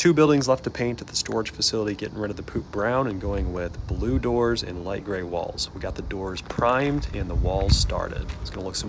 Two buildings left to paint at the storage facility, getting rid of the poop brown and going with blue doors and light gray walls. We got the doors primed and the walls started. It's gonna look some